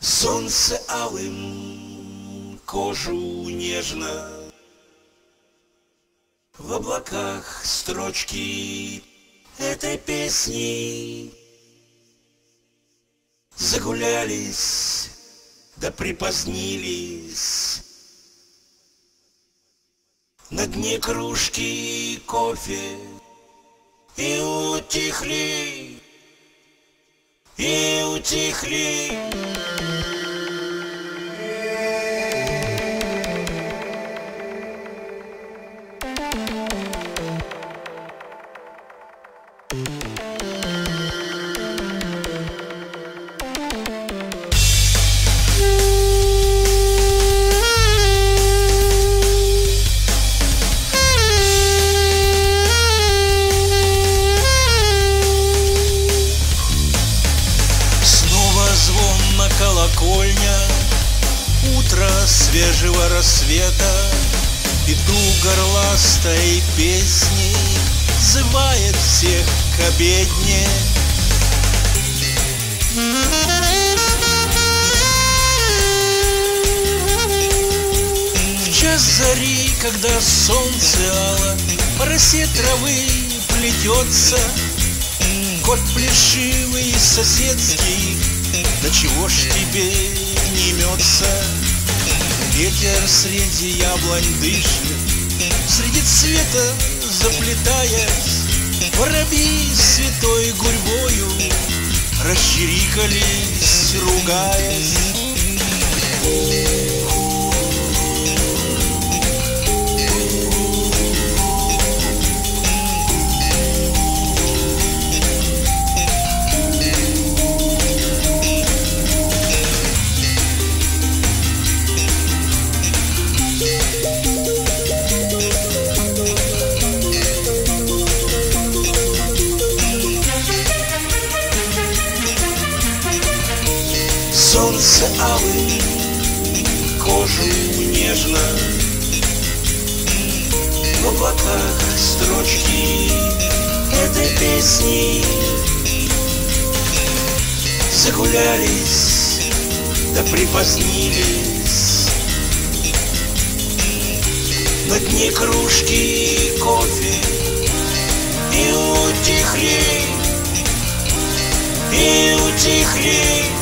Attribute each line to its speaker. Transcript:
Speaker 1: Солнце алым кожу нежно. В облаках строчки этой песни Загулялись, да припозднились. На дне кружки кофе И утихли, и утихли колокольня Утро свежего рассвета. Иду горластой песней Зывает всех к обедне. В час зари, когда солнце ало По росе травы плетется. Кот плешивый соседский Да чего ж тебе не мется Ветер среди яблонь дышит Среди цвета заплетаясь. Воробьи святой гурьбою Расчирикались, ругаясь Солнце алым кожу нежно. В облаках строчки этой песни Загулялись, да припозднились. На дне кружки кофе И утихли, и утихли